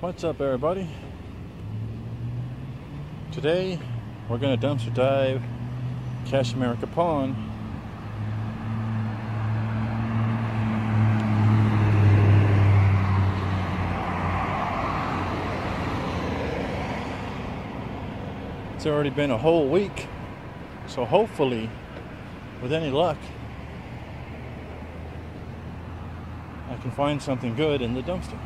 What's up, everybody? Today we're going to dumpster dive Cash America Pawn. It's already been a whole week, so hopefully, with any luck, I can find something good in the dumpster.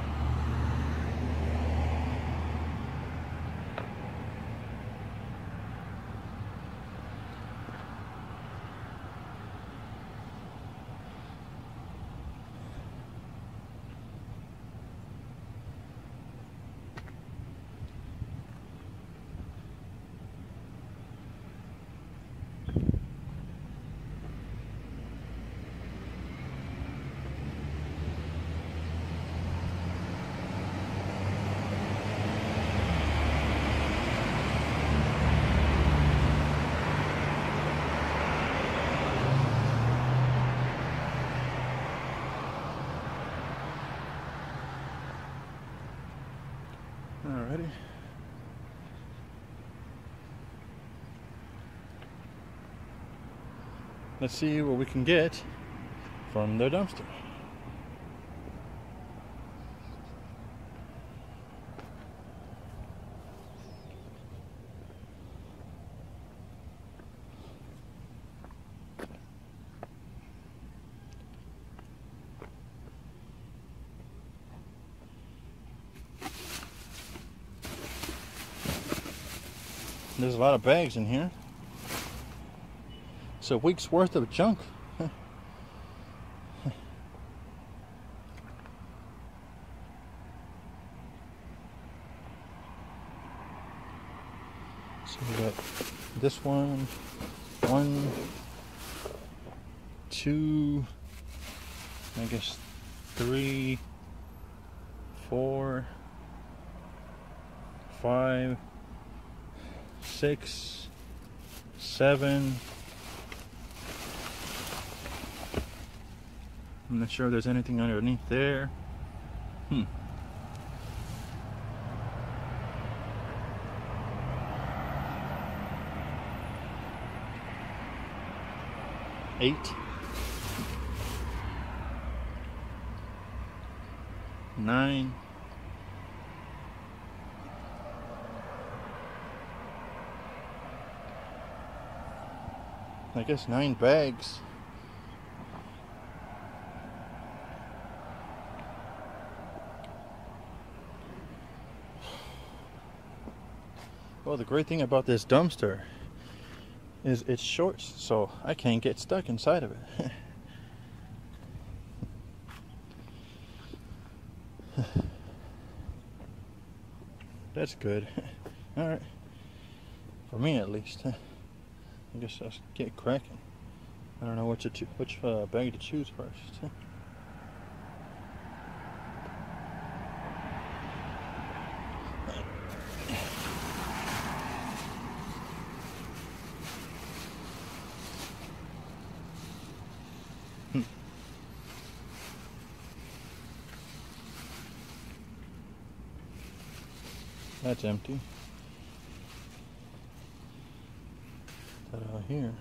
Alrighty. Let's see what we can get from the dumpster. There's a lot of bags in here. It's a week's worth of junk. so we got this one, one, two, I guess three, four, five, six, seven. I'm not sure if there's anything underneath there. Hmm. Eight. Nine. I guess nine bags. Well, the great thing about this dumpster is it's short, so I can't get stuck inside of it. That's good. All right. For me, at least. I guess I'll get cracking. I don't know which to which uh, bag to choose first. That's empty. Out here.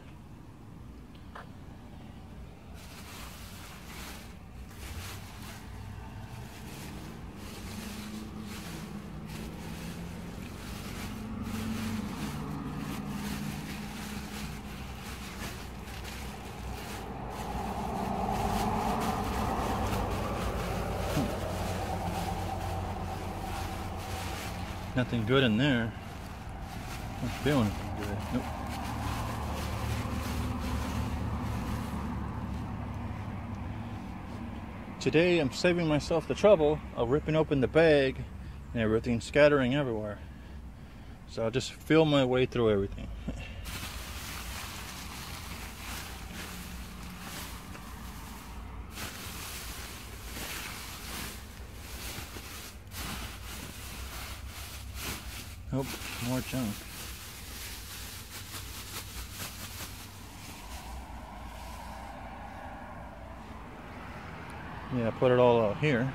Hmm. Nothing good in there. Not feeling good. Nope. Today I'm saving myself the trouble of ripping open the bag and everything scattering everywhere. So I'll just feel my way through everything. Oh, more junk. Yeah, put it all out here.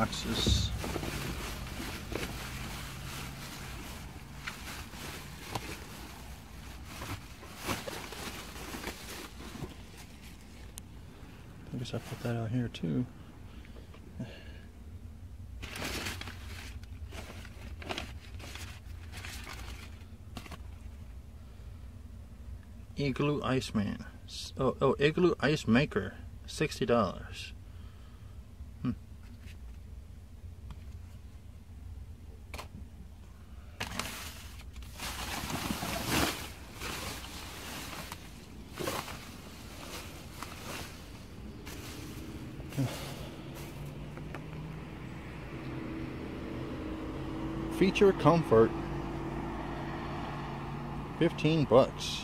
boxes. I guess I put that out here too. Igloo Iceman. Oh, oh, Igloo Ice Maker. $60. Hmm. Feature comfort. 15 bucks.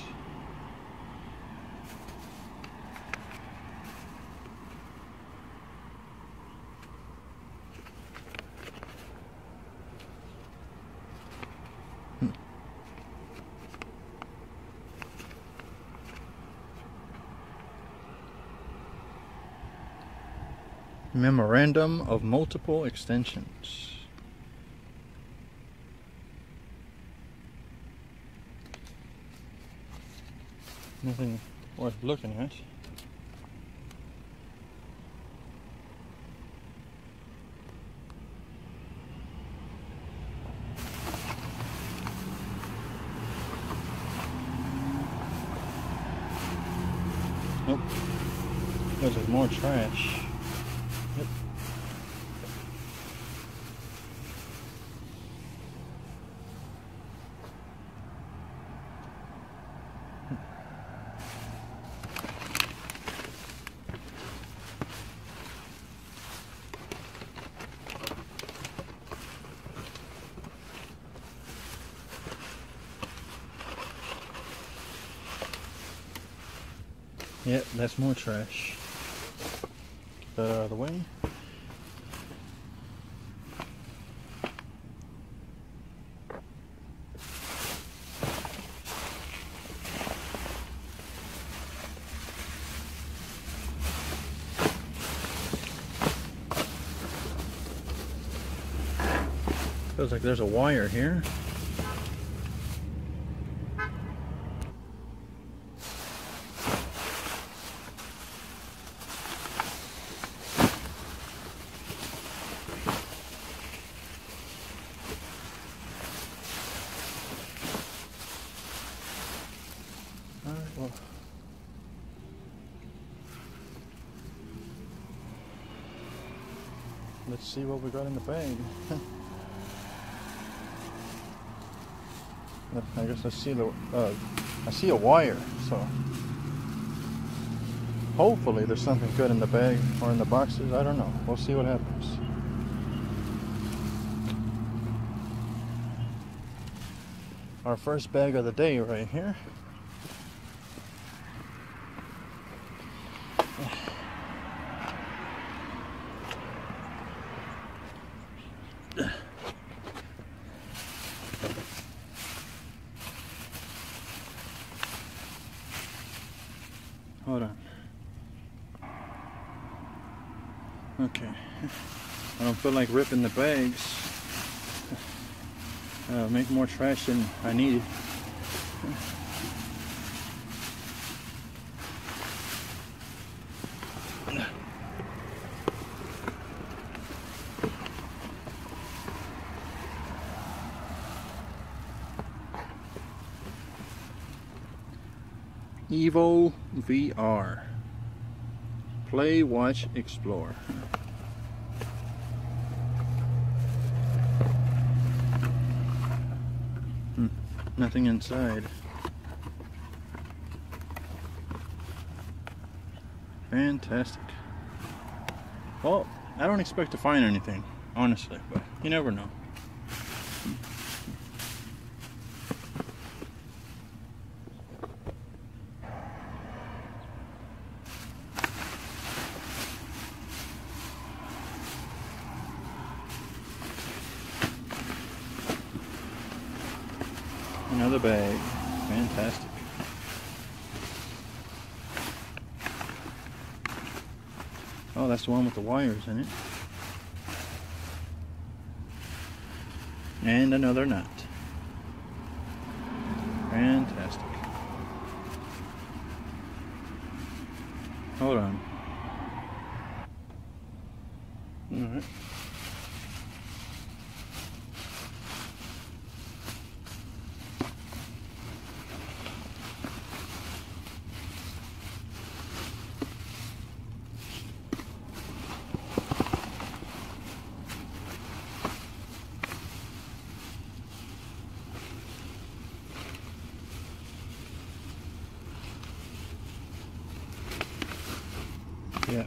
Hmm. Memorandum of multiple extensions. Nothing worth looking at. Nope. There's more trash. Yep, that's more trash. Get that out of the way. Feels like there's a wire here. Alright, well. Let's see what we got in the bag. I guess I see the uh, I see a wire, so hopefully there's something good in the bag or in the boxes. I don't know. We'll see what happens. Our first bag of the day right here. Hold on. Okay. I don't feel like ripping the bags. Uh, make more trash than I need. Evo VR. Play, watch, explore. Hmm, Inside. Fantastic. Well, I don't expect to find anything, honestly, but you never know. Another bag. Fantastic. Oh, that's the one with the wires in it. And another nut. Fantastic. Hold on. Alright. Yeah.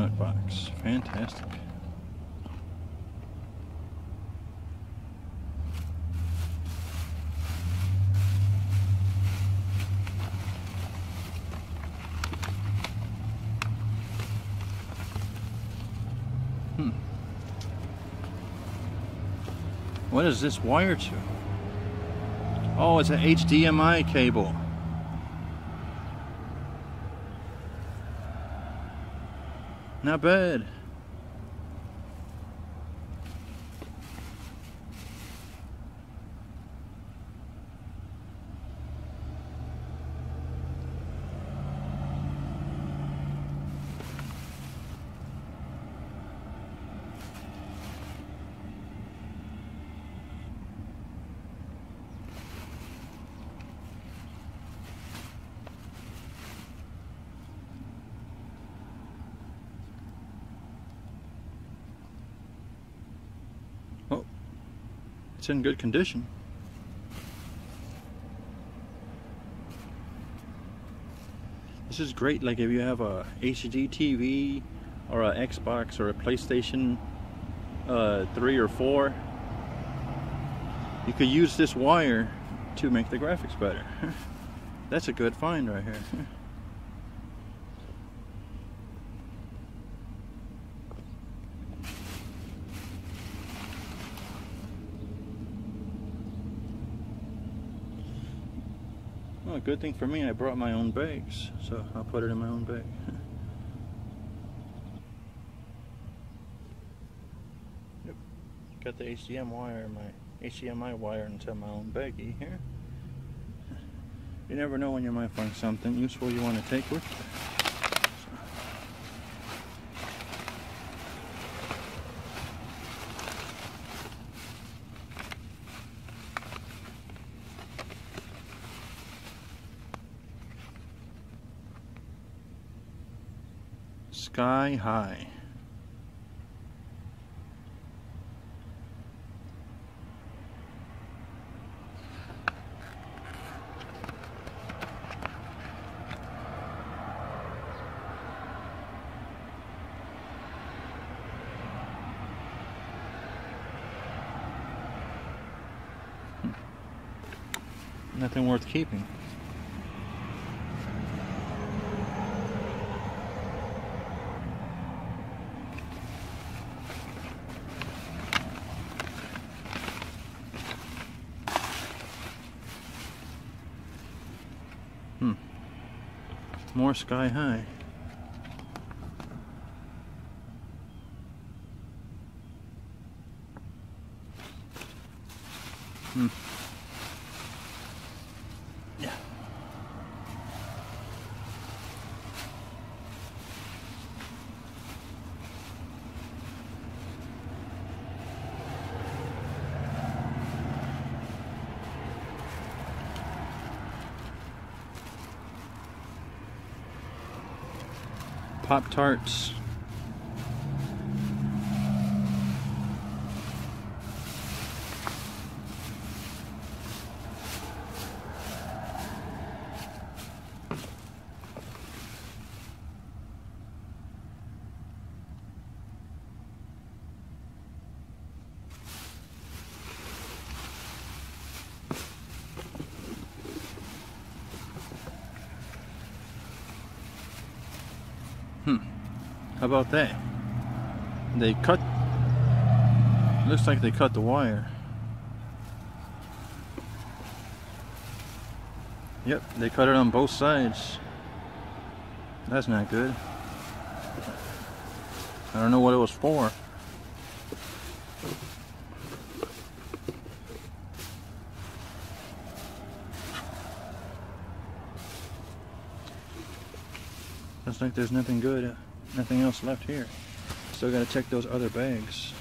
Donut box. Fantastic. Hmm. What is this wire to? Oh, it's an HDMI cable. Not bad. In good condition. This is great, like if you have a HD TV or a Xbox or a PlayStation uh, 3 or 4, you could use this wire to make the graphics better. That's a good find right here. Well, good thing for me, I brought my own bags, so I'll put it in my own bag. yep. Got the HDM wire, my HDMI wire into my own baggie here. You never know when you might find something useful you want to take with you. Sky high. Hmm. Nothing worth keeping. Hmm. More sky high. Pop Tarts. About that? They cut. Looks like they cut the wire. Yep, they cut it on both sides. That's not good. I don't know what it was for. Looks like there's nothing good, nothing else left here. Still gotta check those other bags.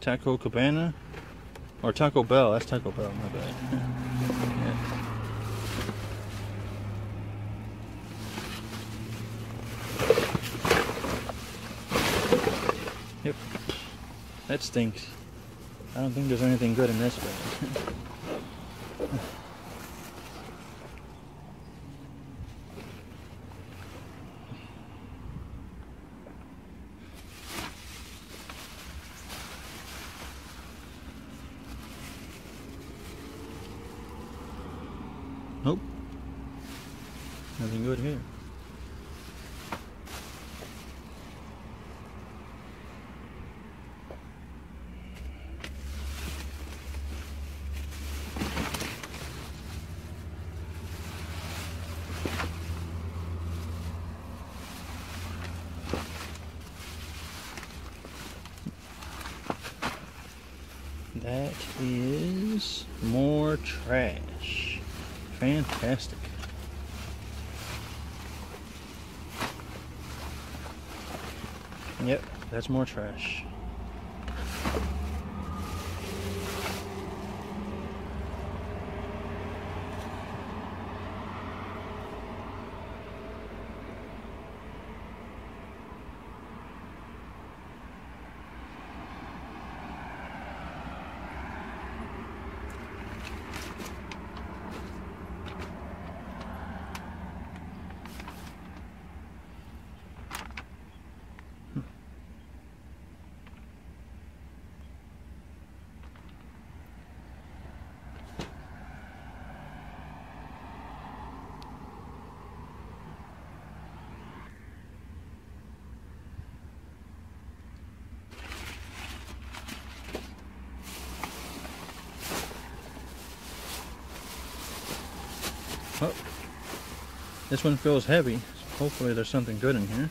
Taco Cabana or Taco Bell. That's Taco Bell. My bad. Yeah. Yep. That stinks. I don't think there's anything good in this bag. Nope. Nothing good here. That is more trash. Fantastic. Yep, that's more trash. Oh, this one feels heavy. Hopefully there's something good in here.